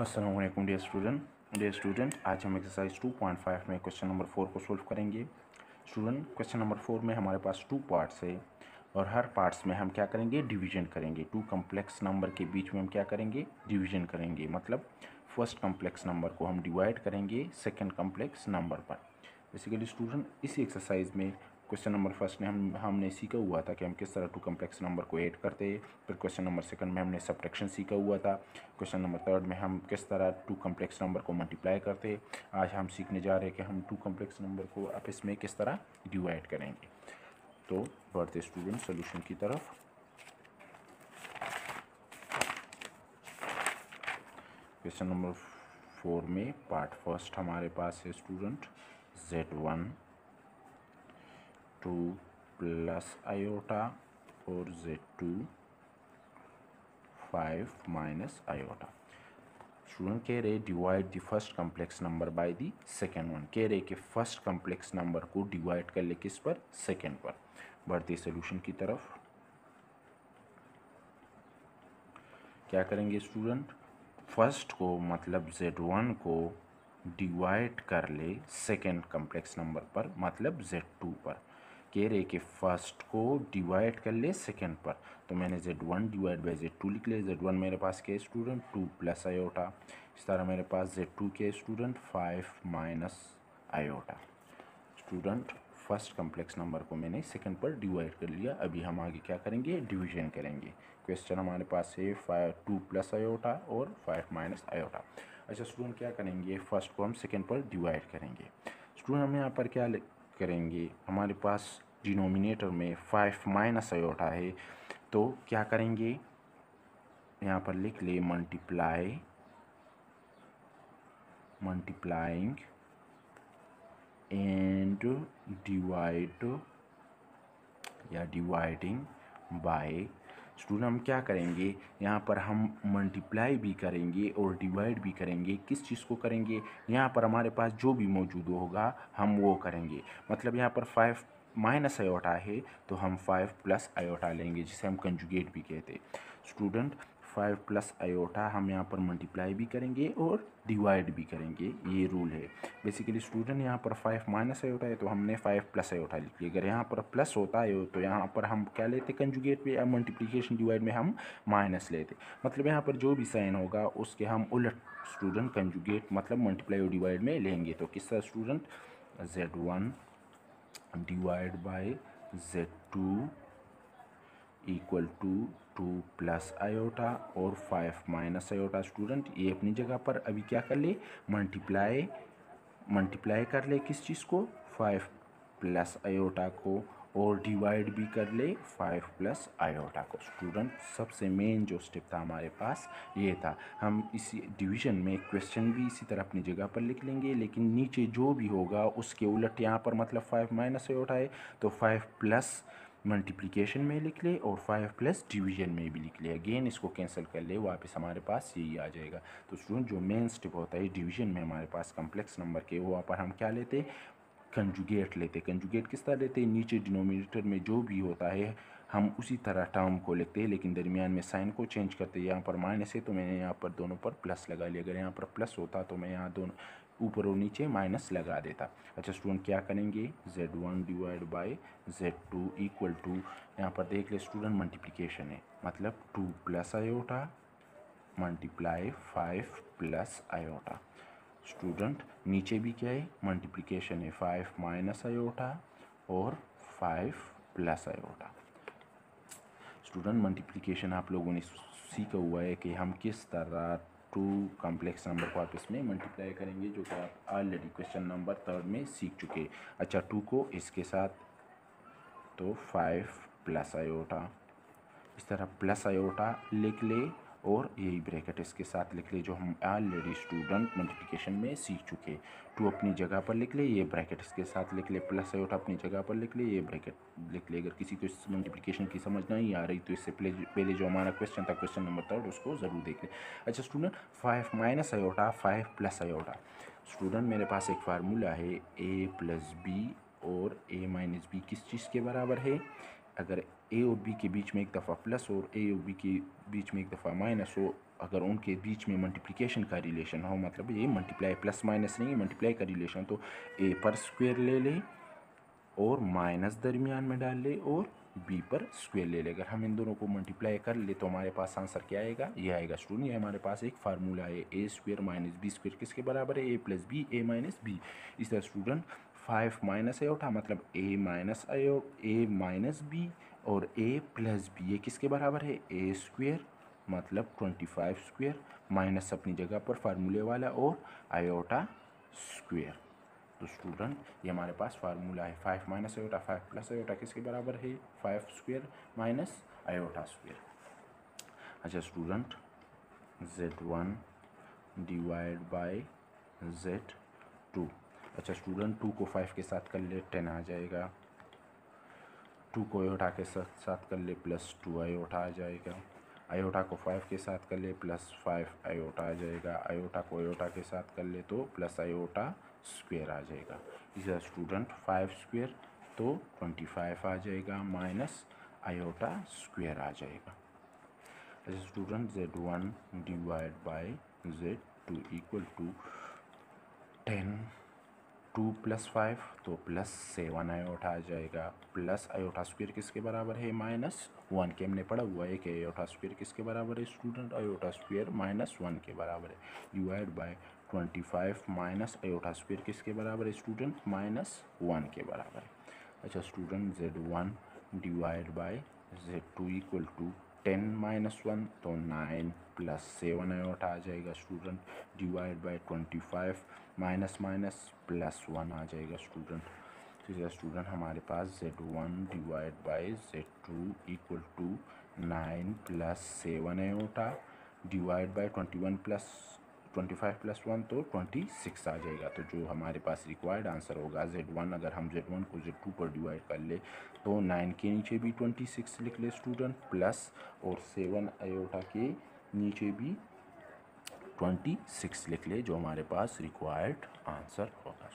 Aslam dear student dear student आज हम exercise 2.5 में क्वेश्चन नंबर फोर को सोल्व करेंगे। स्टूडेंट क्वेश्चन नंबर फोर में हमारे पास टू पार्ट्स है और हर पार्ट्स में हम क्या करेंगे? डिवीज़न करेंगे। टू कम्प्लेक्स नंबर के बीच में हम क्या करेंगे? डिवीज़न करेंगे। मतलब फ़र्स्ट कम्प्लेक्स नंबर को हम डिवाइड करेंगे सेकेंड कम्प्लेक्स नंबर पर। बेसिकली स्टूडेंट इसी एक्सरसाइज में क्वेश्चन नंबर फ़र्स्ट में हम, हमने सीखा हुआ था कि हम किस तरह टू कम्प्लेक्स नंबर को ऐड करते हैं। फिर क्वेश्चन नंबर सेकंड में हमने सब्ट्रैक्शन सीखा हुआ था। क्वेश्चन नंबर थर्ड में हम किस तरह टू कम्प्लेक्स नंबर को मल्टीप्लाई करते हैं। आज हम सीखने जा रहे हैं कि हम टू कम्प्लेक्स नंबर को आपस में किस तरह डिवाइड करेंगे। तो बढ़ते स्टूडेंट सोल्यूशन की तरफ़। क्वेश्चन नंबर फोर में पार्ट फ़र्स्ट हमारे पास है student Z one two plus iota और Z two five minus iota. Student कह रहे divide the first complex number by the second one कह रहे कि फ़र्स्ट कम्प्लेक्स नंबर को डिवाइड कर ले किस पर? सेकेंड पर। बढ़ते सोल्यूशन की तरफ़। क्या करेंगे स्टूडेंट? फ़र्स्ट को मतलब जेड वन को डिवाइड कर ले सेकेंड कम्प्लेक्स नंबर पर मतलब जेड टू पर। कह रहे कि फ़र्स्ट को डिवाइड कर ले सेकेंड पर। तो मैंने Z one divide by Z two लिख लिया। जेड वन मेरे पास क्या स्टूडेंट टू प्लस आयोटा इस तरह मेरे पास जेड टू के student five minus iota student first complex number को मैंने सेकंड पर डिवाइड कर लिया। अभी हम आगे क्या करेंगे? डिवीज़न करेंगे। क्वेश्चन हमारे पास है फाइव टू प्लस आयोटा और फाइव माइनस आयोटा अच्छा स्टूडेंट क्या करेंगे? फ़र्स्ट को हम सेकेंड पर डिवाइड करेंगे। स्टूडेंट हम यहाँ पर क्या करेंगे। हमारे पास डिनोमिनेटर में फाइव माइनस आयोटा है तो क्या करेंगे? यहाँ पर लिख ले मल्टीप्लाई मल्टीप्लाइंग एंड डिवाइड या डिवाइडिंग बाय स्टूडेंट हम क्या करेंगे? यहाँ पर हम मल्टीप्लाई भी करेंगे और डिवाइड भी करेंगे। किस चीज़ को करेंगे? यहाँ पर हमारे पास जो भी मौजूद होगा, हम वो करेंगे। मतलब यहाँ पर फाइव माइनस आयोटा है तो हम फाइव प्लस आयोटा लेंगे, जिसे हम कंजुगेट भी कहते स्टूडेंट फाइव प्लस आयोटा हम यहाँ पर मल्टीप्लाई भी करेंगे और डिवाइड भी करेंगे, ये रूल है। बेसिकली स्टूडेंट यहाँ पर फाइव माइनस आयोटा है तो हमने फाइव प्लस आयोटा लिख लिया अगर यहाँ पर प्लस होता है तो यहाँ पर हम क्या लेते? कंजुगेट में, या मल्टीप्लीकेशन डिवाइड में हम माइनस लेते। मतलब यहाँ पर जो भी साइन होगा, उसके हम उलट स्टूडेंट कंजुगेट मतलब मल्टीप्लाई और डिवाइड में लेंगे। तो किस student Z one divide by Z two equal to two plus iota और फाइव माइनस आयोटा स्टूडेंट ये अपनी जगह पर अभी क्या कर ले? मल्टीप्लाई मल्टीप्लाई कर ले किस चीज़ को? फाइव प्लस आयोटा को और डिवाइड भी कर ले फाइव प्लस आयोटा को। स्टूडेंट सबसे मेन जो स्टेप था हमारे पास, ये था। हम इसी डिवीज़न में क्वेश्चन भी इसी तरह अपनी जगह पर लिख लेंगे, लेकिन नीचे जो भी होगा, उसके उलट यहाँ पर मतलब फाइव माइनस आयोटा है तो फाइव प्लस मल्टीप्लिकेशन में लिख ले और फाइव प्लस डिवीज़न में भी लिख ले। अगेन इसको कैंसिल कर ले, वापस हमारे पास यही आ जाएगा। तो स्टूडेंट जो मेन स्टेप होता है डिवीज़न में हमारे पास कम्प्लेक्स नंबर के वहाँ पर हम क्या लेते? कंजुगेट लेते। कंजुगेट किस तरह लेते? हैं नीचे डिनोमिनेटर में जो भी होता है, हम उसी तरह टर्म को लिखते हैं, लेकिन दरमियान में साइन को चेंज करते हैं। यहाँ पर माइनस है तो मैंने यहाँ पर दोनों पर प्लस लगा लिया। अगर यहाँ पर प्लस होता तो मैं यहाँ दोनों ऊपर और नीचे माइनस लगा देता। अच्छा स्टूडेंट क्या करेंगे? Z one divide by Z two equal to यहाँ पर देख ले स्टूडेंट मल्टीप्लिकेशन है। मतलब two plus iota multiply five plus iota student नीचे भी क्या है? मल्टीप्लिकेशन है। फाइव माइनस आयोटा और five plus iota student multiplication आप लोगों ने सीखा हुआ है कि हम किस तरह टू कॉम्प्लेक्स नंबर को आप इसमें मल्टीप्लाई करेंगे, जो कि आप ऑलरेडी क्वेश्चन नंबर थर्ड में सीख चुके अच्छा टू को इसके साथ तो फाइव प्लस आयोटा इस तरह प्लस आयोटा लिख ले। और यही ब्रैकेट इसके साथ लिख ले जो हम ऑलरेडी स्टूडेंट मल्टीप्लिकेशन में सीख चुके। टू अपनी जगह पर लिख ले, ये ब्रैकेट इसके साथ लिख ले प्लस आयोटा अपनी जगह पर लिख ले, ये ब्रैकेट लिख ले। अगर किसी को इस मल्टीप्लिकेशन की समझ नहीं आ रही तो इससे पहले जो हमारा क्वेश्चन था क्वेश्चन नंबर थर्ड उसको ज़रूर देख ले। अच्छा student five minus iota five plus iota student मेरे पास एक फार्मूला है ए प्लस बी और ए माइनस बी किस चीज़ के बराबर है? अगर ए और बी के बीच में एक दफ़ा प्लस और ए और बी के बीच में एक दफ़ा माइनस हो, अगर उनके बीच में मल्टीप्लिकेशन का रिलेशन हो मतलब ये मल्टीप्लाई प्लस माइनस नहीं मल्टीप्लाई का रिलेशन तो ए पर स्क्वायर ले ले और माइनस दरमियान में डाल ले और बी पर स्क्वायर ले ले। अगर हम इन दोनों को मल्टीप्लाई कर ले तो हमारे पास आंसर क्या आएगा? ये आएगा स्टूडेंट ये हमारे पास एक फार्मूला है A square minus B square किसके बराबर है? A plus B A minus B इस तरह स्टूडेंट फाइव माइनस आयोटा मतलब ए माइनस आयो ए माइनस बी और ए प्लस बी, ये किसके बराबर है? ए स्क्वेयर मतलब ट्वेंटी फाइव स्क्वेयर, माइनस अपनी जगह पर फार्मूले वाला और आयोटा स्क्वेयर। तो स्टूडेंट, ये हमारे पास फार्मूला है, five minus iota, five plus iota किसके बराबर है? Five square minus iota square. अच्छा student Z one divide by Z two अच्छा स्टूडेंट टू को फाइव के साथ कर ले टेन आ जाएगा। टू को आयोटा के साथ साथ कर ले प्लस टू आयोटा आ जाएगा। आयोटा को फाइव के साथ कर ले प्लस फाइव आयोटा आ जाएगा। आयोटा को आयोटा के साथ कर ले तो प्लस आयोटा स्क्वेयर आ जाएगा। इस स्टूडेंट फाइव स्क्वेयर तो ट्वेंटी फाइव आ जाएगा माइनस आयोटा स्क्वेयर आ जाएगा। ऐसे student Z one divide by Z two equal to ten two plus five तो प्लस सेवन आयोटा आ जाएगा। प्लस आयोटा स्क्वेयर किसके बराबर है? माइनस वन के हमने पढ़ा हुआ है कि आयोटा स्क्वेयर किसके बराबर है, student? Iota square minus one के बराबर है। Divide by twenty five minus iota square किसके बराबर है, स्टूडेंट? माइनस वन के बराबर है। अच्छा student, Z one divide by Z two equal to ten minus one तो नाइन प्लस सेवन आयोटा आ जाएगा student divide by twenty five minus minus plus one आ जाएगा स्टूडेंट। ठीक है, स्टूडेंट हमारे पास Z one divide by Z two equal to nine plus seven iota divide by twenty one plus twenty five plus one तो twenty six आ जाएगा। तो जो हमारे पास रिक्वायर्ड आंसर होगा जेड वन अगर हम जेड वन को जेड टू पर डिवाइड कर ले तो नाइन के नीचे भी ट्वेंटी सिक्स लिख ले स्टूडेंट प्लस और सेवन अयोटा के नीचे भी ट्वेंटी सिक्स लिख ले जो हमारे पास रिक्वायर्ड आंसर होगा।